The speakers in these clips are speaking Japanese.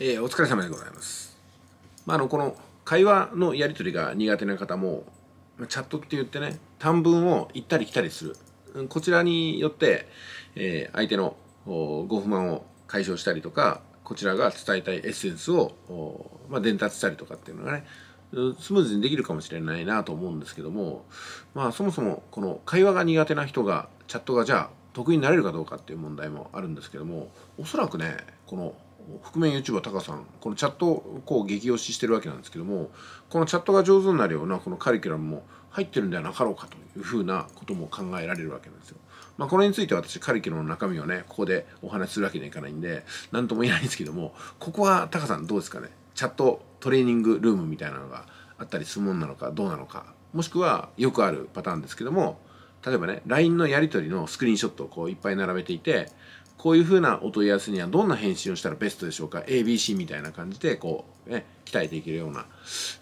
えー、お疲れ様でございます。まあ、あのこの会話のやり取りが苦手な方もチャットって言ってね短文を行ったり来たりするこちらによって、えー、相手のご不満を解消したりとかこちらが伝えたいエッセンスを、まあ、伝達したりとかっていうのがねスムーズにできるかもしれないなと思うんですけどもまあそもそもこの会話が苦手な人がチャットがじゃあ得意になれるかどうかっていう問題もあるんですけどもおそらくねこの覆面 YouTuber タカさんこのチャットをこう激推ししてるわけなんですけどもこのチャットが上手になるようなこのカリキュラムも入ってるんではなかろうかというふうなことも考えられるわけなんですよ。まあ、これについて私カリキュラムの中身をねここでお話しするわけにはいかないんで何とも言えないんですけどもここはタカさんどうですかね？チャットトレーニングルームみたいなのがあったりするもんなのかどうなのかもしくはよくあるパターンですけども例えばね LINE のやり取りのスクリーンショットをこういっぱい並べていてこういうふうなお問い合わせにはどんな返信をしたらベストでしょうか？ABC みたいな感じでこう、ね、鍛えていけるような、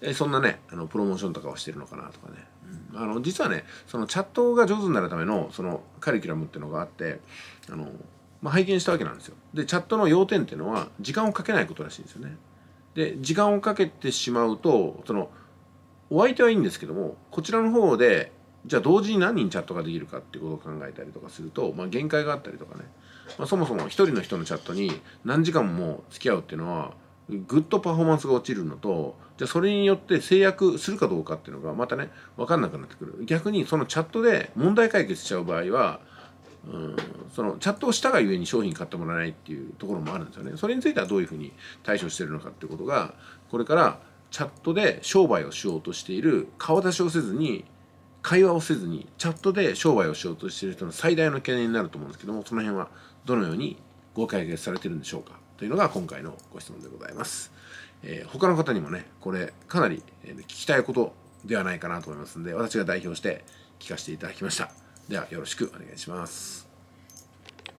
えそんなねあのプロモーションとかをしてるのかなとかね、うん、あの実はねそのチャットが上手になるためのそのカリキュラムっていうのがあってあの、まあ、拝見したわけなんですよ。でチャットの要点っていうのは時間をかけないことらしいんですよね。で時間をかけてしまうとそのお相手はいいんですけどもこちらの方でじゃあ同時に何人チャットができるかっていうことを考えたりとかすると、まあ、限界があったりとかね、まあ、そもそも一人の人のチャットに何時間も付き合うっていうのはぐっとパフォーマンスが落ちるのとじゃあそれによって制約するかどうかっていうのがまたね分かんなくなってくる。逆にそのチャットで問題解決しちゃう場合はうんそのチャットをしたがゆえに商品買ってもらえないっていうところもあるんですよね。それについてはどういうふうに対処してるのかっていうことがこれからチャットで商売をしようとしている顔出しをせずに会話をせずにチャットで商売をしようとしている人の最大の懸念になると思うんですけどもその辺はどのようにご解決されてるんでしょうか？というのが今回のご質問でございます、えー、他の方にもねこれかなり聞きたいことではないかなと思いますので私が代表して聞かせていただきました。ではよろしくお願いします。